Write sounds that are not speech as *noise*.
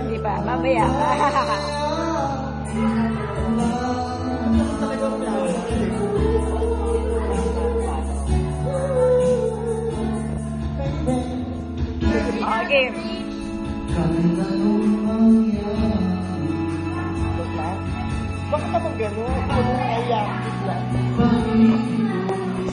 Hindi ba? *laughs* Oh, game. Bakit ako gano'n? Kung nangyayari.